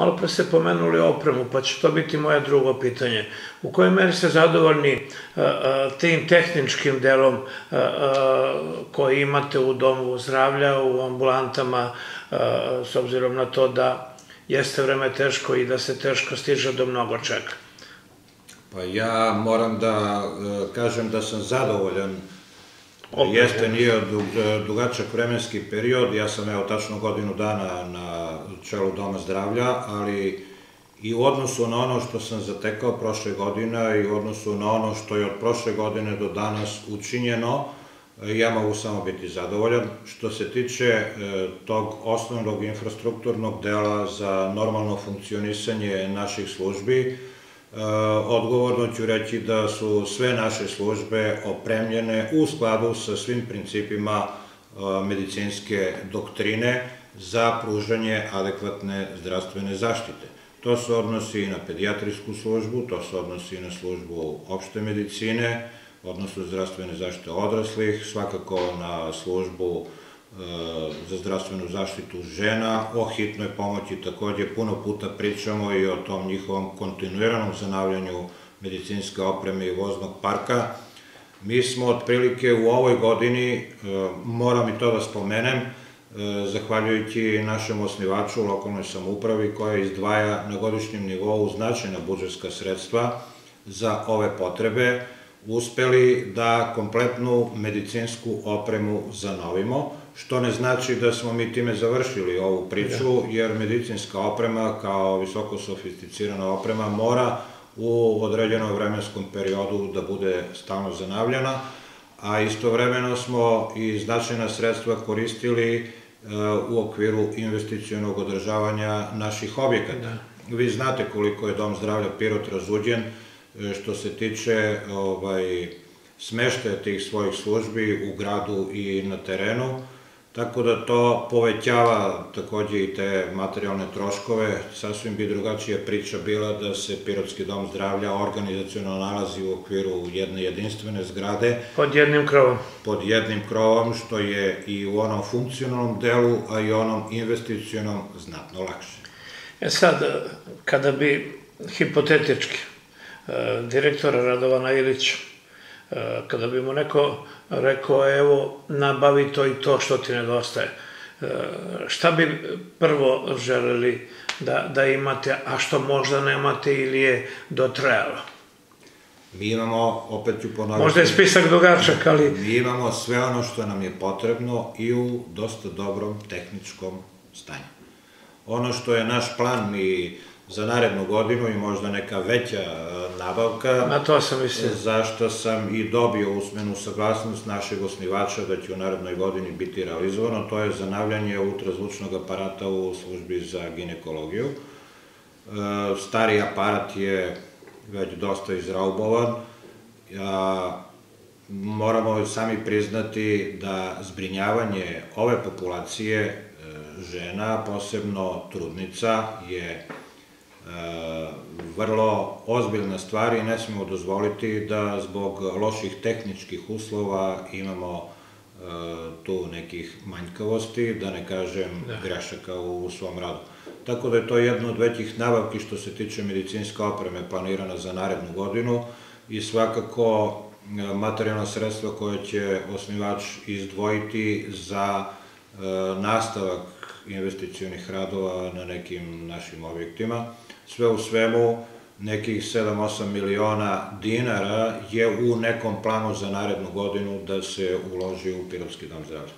Malo pre ste pomenuli opremu, pa će to biti moje drugo pitanje. U kojoj meri ste zadovoljni tim tehničkim delom koji imate u domu zdravlja, u ambulantama, s obzirom na to da jeste vreme teško i da se teško stiže do mnogo čega? Pa ja moram da e, kažem da sam zadovoljan Opet, Jeste, nije dugačak vremenski period, ja sam evo tačno godinu dana na čelu Doma zdravlja, ali i u odnosu na ono što sam zatekao prošle godine i u odnosu na ono što je od prošle godine do danas učinjeno, ja mogu samo biti zadovoljan. Što se tiče e, tog osnovnog infrastrukturnog dela za normalno funkcionisanje naših službi, E, odgovorno ću reći da su sve naše službe opremljene u skladu sa svim principima e, medicinske doktrine za pružanje adekvatne zdravstvene zaštite. To se odnosi i na pedijatrijsku službu, to se odnosi i na službu opšte medicine, odnosno zdravstvene zaštite odraslih, svakako na službu za zdravstvenu zaštitu žena, o hitnoj pomoći takođe puno puta pričamo i o tom njihovom kontinuiranom zanavljanju medicinske opreme i voznog parka. Mi smo otprilike u ovoj godini, e, moram i to da spomenem, e, zahvaljujući našem osnivaču, lokalnoj samoupravi, koja izdvaja na godišnjem nivou značajna budžetska sredstva za ove potrebe, uspeli da kompletnu medicinsku opremu zanovimo, što ne znači da smo mi time završili ovu priču, jer medicinska oprema kao visoko sofisticirana oprema mora u određenom vremenskom periodu da bude stalno zanavljana, a istovremeno smo i značajna sredstva koristili e, u okviru investicijonog održavanja naših objekata. Da. Vi znate koliko je Dom zdravlja Pirot razuđen e, što se tiče ovaj, smeštaja tih svojih službi u gradu i na terenu, Tako da to povećava takođe i te materijalne troškove. Sasvim bi drugačija priča bila da se Pirotski dom zdravlja organizacijalno nalazi u okviru jedne jedinstvene zgrade. Pod jednim krovom. Pod jednim krovom, što je i u onom funkcionalnom delu, a i onom investicionom znatno lakše. E sad, kada bi hipotetički e, direktora Radovana Ilića kada bi mu neko rekao, evo, nabavi to i to što ti nedostaje, e, šta bi prvo želeli da, da imate, a što možda nemate ili je dotrajalo? Mi imamo, opet ću ponoviti... Možda je spisak dugačak, ali... Mi imamo sve ono što nam je potrebno i u dosta dobrom tehničkom stanju. Ono što je naš plan, mi za narednu godinu i možda neka veća e, nabavka. Na to sam mislio. Zašto sam i dobio usmenu saglasnost našeg osnivača da će u narednoj godini biti realizovano. To je zanavljanje ultrazvučnog aparata u službi za ginekologiju. E, stari aparat je već dosta izraubovan. Ja, moramo sami priznati da zbrinjavanje ove populacije e, žena, posebno trudnica, je vrlo ozbiljna stvar i ne smemo dozvoliti da zbog loših tehničkih uslova imamo e, tu nekih manjkavosti, da ne kažem da. grešaka u svom radu. Tako da je to jedno od većih nabavki što se tiče medicinske opreme planirana za narednu godinu i svakako e, materijalna sredstva koje će osnivač izdvojiti za nastavak investicijonih radova na nekim našim objektima sve u svemu nekih 7-8 miliona dinara je u nekom planu za narednu godinu da se uloži u Pirotski dom zdravlja.